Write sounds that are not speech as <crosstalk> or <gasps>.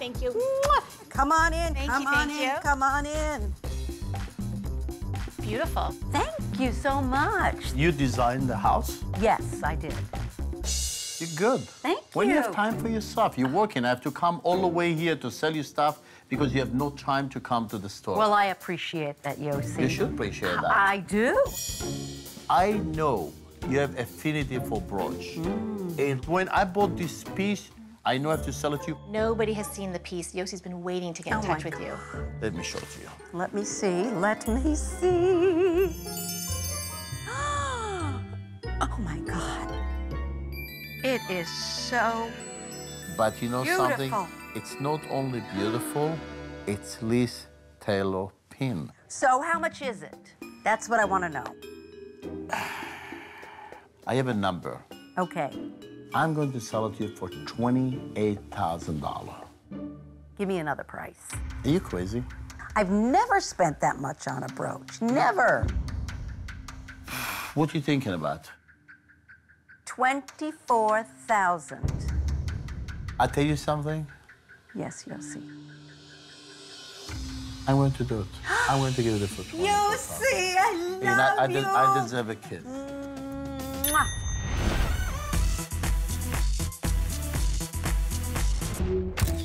Thank you. Come on in, Thank come you, on thank in, you. come on in. Beautiful. Thank you so much. You designed the house? Yes, I did. You're good. Thank When you When you. have time for yourself, you're working. I have to come all the way here to sell you stuff because you have no time to come to the store. Well, I appreciate that, Yossi. you should appreciate that. I do. I know you have affinity for brooch. Mm. And when I bought this piece, I know I have to sell it to you. Nobody has seen the piece. Yossi's been waiting to get in Oh touch my with you. Let me show it to you. Let me see, let me see. <gasps> Oh my God. It is so But you know something? It's not only beautiful, it's Liz Taylor pin. So how much is it? That's what I want to know. <sighs> I have a number. Okay, I'm going to sell it to you for $28,000. give me another price. Are you crazy? I've never spent that much on a brooch. Never. <sighs> What are you thinking about? 24,000. I tell you something, Yes, Yossi. I'm going to do it. I'm going to give it for <gasps> 20 Yossi, I love And I, I, you. I deserve a kid. Mwah. you.